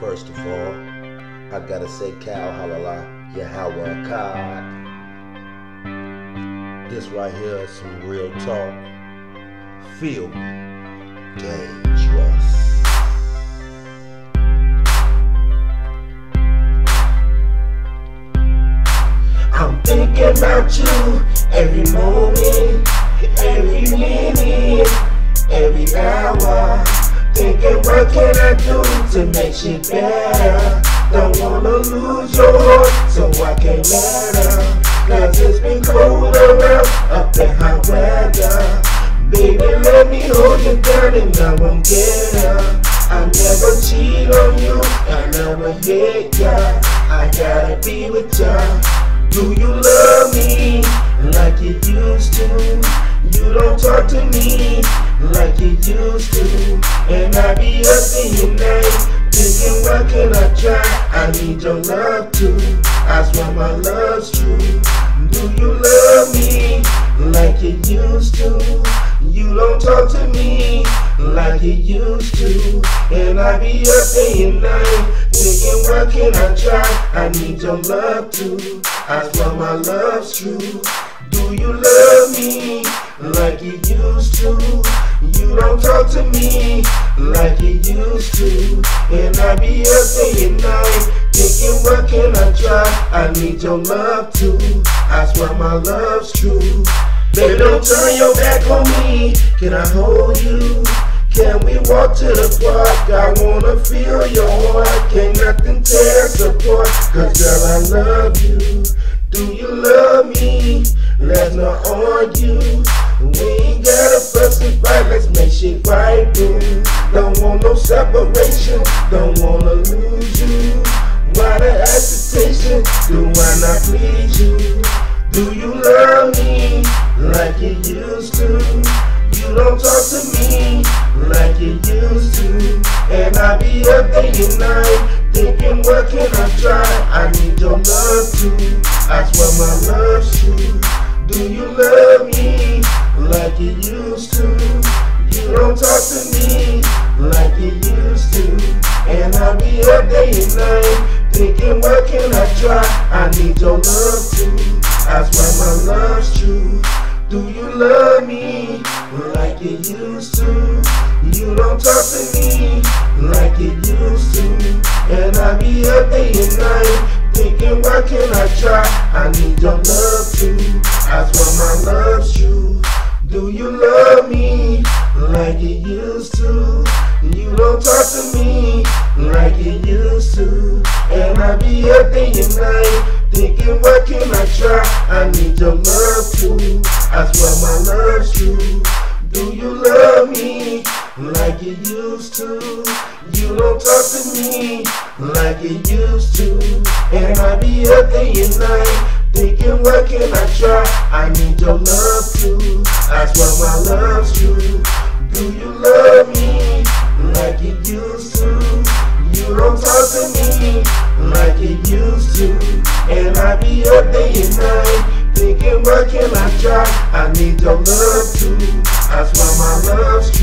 First of all, I gotta say Kal Halala Yahawah God. This right here is some real talk. Feel me. Dangerous. I'm thinking about you every moment, every minute, every hour. Thinking what can I do to make shit better? Don't wanna lose your heart, so I can't let her. Cause it's been cold around up in hot weather. Baby, let me hold you down and I won't get her. I never cheat on you, I never hate ya. I gotta be with ya. Do you love me like you used to? You don't talk to me like you used to. And I be up in your night, thinking what can I try? I need your love too. I swear my love's true. Do you love me like you used to? You don't talk to me like you used to. And I be up day and night, thinking what can I try? I need your love too. I swear my love's true. Do you love me like you used to? Me like you used to. And I be up day and night, thinking what can I try? I need your love too. I swear my love's true. Baby, don't turn your back on me. Can I hold you? Can we walk to the park? I wanna feel your heart. Can't nothing tear us apart. Cause girl, I love you. Do you love me? Let's not argue. Don't want no separation. Don't wanna lose you. Why the hesitation? Do I not please you? Do you love me like you used to? You don't talk to me like you used to. And I be up and night thinking what can I try? I need your love too. I swear my love's true. Be up day and night thinking what can I try? I need your love too. I swear my love's true. Do you love me like you used to? You don't talk to me like you used to. And I be up day and night thinking what can I try? I need your love too. I swear my love's true. Do you love me like you used to? You don't talk to me like you used to. And I be up day and night thinking what can I try? I need your love too. I swear my love's true. Do you love me like you used to? You don't talk to me like you used to. And I be up day and night thinking what can I try? I need your love too. I swear my love's true. Do you love me used to? You don't talk to me like you used to. And I be up day and night thinking what can I try? I need your love too. That's why my love's true.